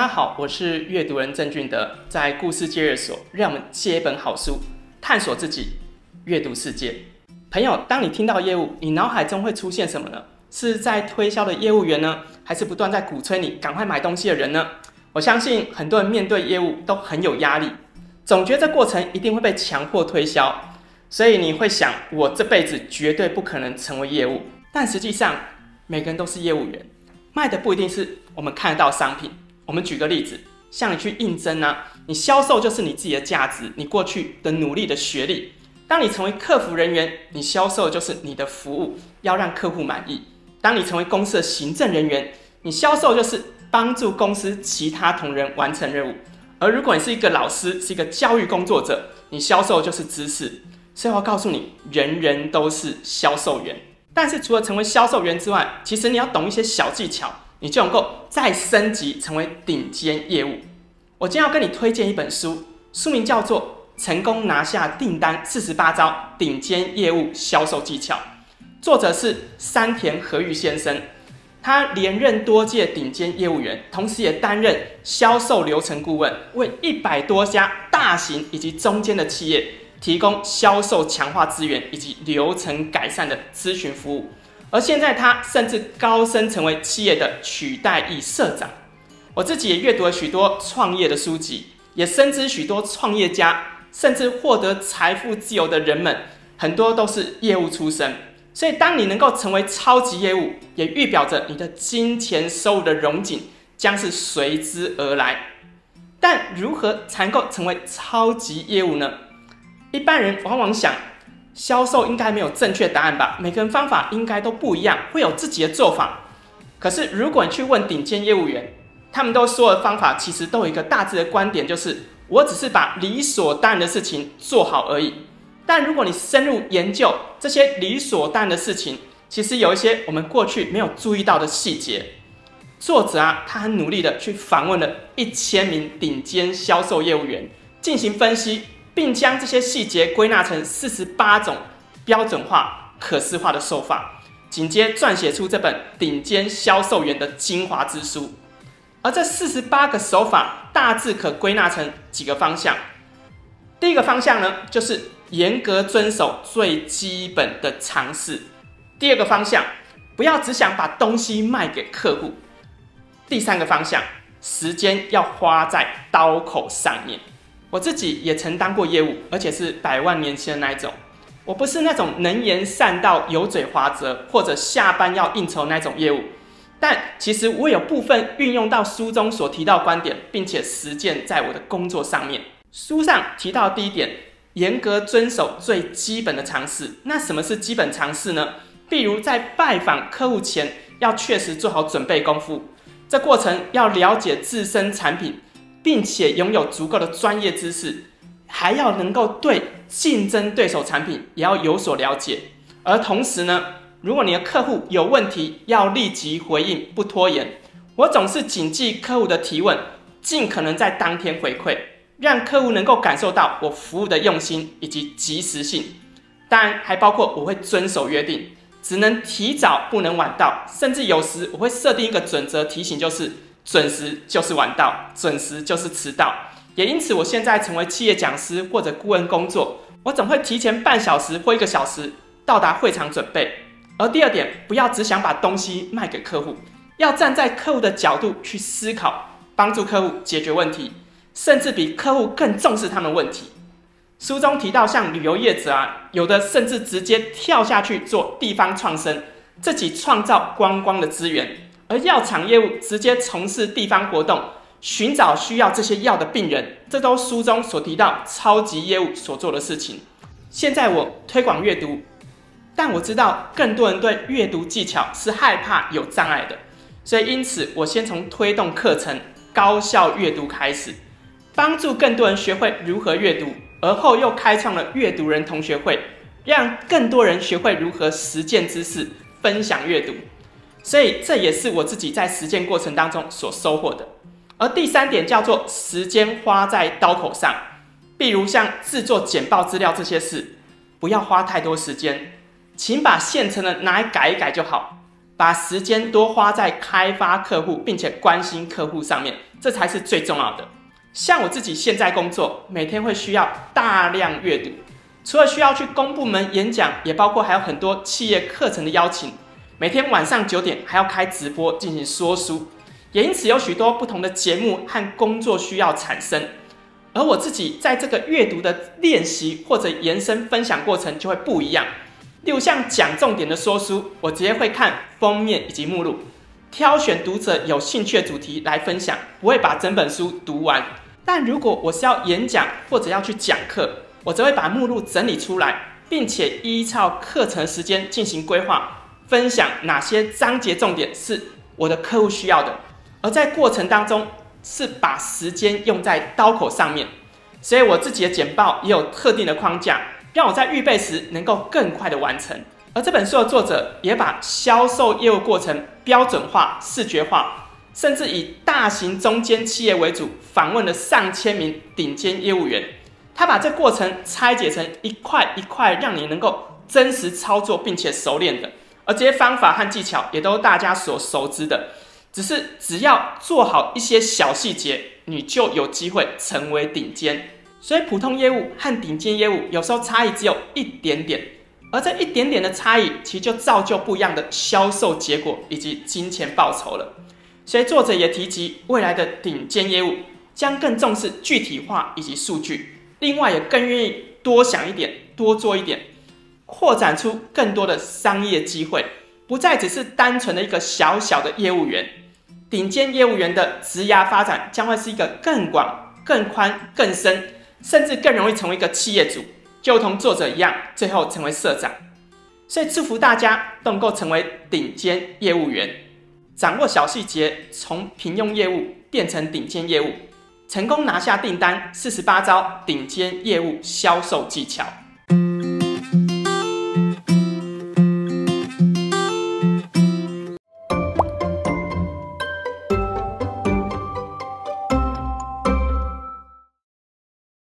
大家好，我是阅读人郑俊德，在故事借阅所，让我们借一本好书，探索自己，阅读世界。朋友，当你听到业务，你脑海中会出现什么呢？是在推销的业务员呢，还是不断在鼓吹你赶快买东西的人呢？我相信很多人面对业务都很有压力，总觉得这过程一定会被强迫推销，所以你会想，我这辈子绝对不可能成为业务。但实际上，每个人都是业务员，卖的不一定是我们看得到商品。我们举个例子，像你去应征啊，你销售就是你自己的价值，你过去的努力的学历。当你成为客服人员，你销售就是你的服务，要让客户满意。当你成为公司的行政人员，你销售就是帮助公司其他同仁完成任务。而如果你是一个老师，是一个教育工作者，你销售就是知识。所以我告诉你，人人都是销售员。但是除了成为销售员之外，其实你要懂一些小技巧。你就能够再升级成为顶尖业务。我今天要跟你推荐一本书，书名叫做《成功拿下订单四十八招顶尖业务销售技巧》，作者是山田和玉先生。他连任多届顶尖业务员，同时也担任销售流程顾问，为一百多家大型以及中间的企业提供销售强化资源以及流程改善的咨询服务。而现在，他甚至高升成为企业的取代役社长。我自己也阅读了许多创业的书籍，也深知许多创业家，甚至获得财富自由的人们，很多都是业务出身。所以，当你能够成为超级业务，也预表着你的金钱收入的荣景将是随之而来。但如何才能够成为超级业务呢？一般人往往想。销售应该没有正确答案吧？每个人方法应该都不一样，会有自己的做法。可是如果你去问顶尖业务员，他们都说的方法其实都有一个大致的观点，就是我只是把理所当然的事情做好而已。但如果你深入研究这些理所当然的事情，其实有一些我们过去没有注意到的细节。作者啊，他很努力的去访问了一千名顶尖销售业务员，进行分析。并将这些细节归纳成四十八种标准化、可视化的手法，紧接撰写出这本顶尖销售员的精华之书。而这四十八个手法大致可归纳成几个方向。第一个方向呢，就是严格遵守最基本的常识。第二个方向，不要只想把东西卖给客户。第三个方向，时间要花在刀口上面。我自己也曾当过业务，而且是百万年薪的那一种。我不是那种能言善道、油嘴滑舌，或者下班要应酬那种业务。但其实我有部分运用到书中所提到观点，并且实践在我的工作上面。书上提到第一点，严格遵守最基本的常识。那什么是基本常识呢？譬如在拜访客户前，要确实做好准备功夫。这过程要了解自身产品。并且拥有足够的专业知识，还要能够对竞争对手产品也要有所了解。而同时呢，如果你的客户有问题，要立即回应，不拖延。我总是谨记客户的提问，尽可能在当天回馈，让客户能够感受到我服务的用心以及及时性。当然，还包括我会遵守约定，只能提早，不能晚到。甚至有时我会设定一个准则提醒，就是。准时就是晚到，准时就是迟到。也因此，我现在成为企业讲师或者顾问工作，我总会提前半小时或一个小时到达会场准备。而第二点，不要只想把东西卖给客户，要站在客户的角度去思考，帮助客户解决问题，甚至比客户更重视他们问题。书中提到，像旅游业者啊，有的甚至直接跳下去做地方创生，自己创造观光的资源。而药厂业务直接从事地方活动，寻找需要这些药的病人，这都书中所提到超级业务所做的事情。现在我推广阅读，但我知道更多人对阅读技巧是害怕有障碍的，所以因此我先从推动课程高效阅读开始，帮助更多人学会如何阅读，而后又开创了阅读人同学会，让更多人学会如何实践知识，分享阅读。所以这也是我自己在实践过程当中所收获的。而第三点叫做时间花在刀口上，比如像制作简报资料这些事，不要花太多时间，请把现成的拿来改一改就好。把时间多花在开发客户，并且关心客户上面，这才是最重要的。像我自己现在工作，每天会需要大量阅读，除了需要去公部门演讲，也包括还有很多企业课程的邀请。每天晚上九点还要开直播进行说书，也因此有许多不同的节目和工作需要产生。而我自己在这个阅读的练习或者延伸分享过程就会不一样。例如像讲重点的说书，我直接会看封面以及目录，挑选读者有兴趣的主题来分享，不会把整本书读完。但如果我是要演讲或者要去讲课，我则会把目录整理出来，并且依照课程时间进行规划，分享哪些章节重点是我的客户需要的。而在过程当中，是把时间用在刀口上面，所以我自己的简报也有特定的框架，让我在预备时能够更快的完成。而这本书的作者也把销售业务过程标准化、视觉化，甚至以大型中间企业为主，访问了上千名顶尖业务员。他把这过程拆解成一块一块，让你能够真实操作并且熟练的。而这些方法和技巧也都大家所熟知的。只是只要做好一些小细节，你就有机会成为顶尖。所以普通业务和顶尖业务有时候差异只有一点点，而这一点点的差异，其实就造就不一样的销售结果以及金钱报酬了。所以作者也提及，未来的顶尖业务将更重视具体化以及数据，另外也更愿意多想一点、多做一点，扩展出更多的商业机会，不再只是单纯的一个小小的业务员。顶尖业务员的职涯发展将会是一个更广、更宽、更深，甚至更容易成为一个企业主，就同作者一样，最后成为社长。所以祝福大家都能够成为顶尖业务员，掌握小细节，从平庸业务变成顶尖业务，成功拿下订单。四十八招顶尖业务销售技巧。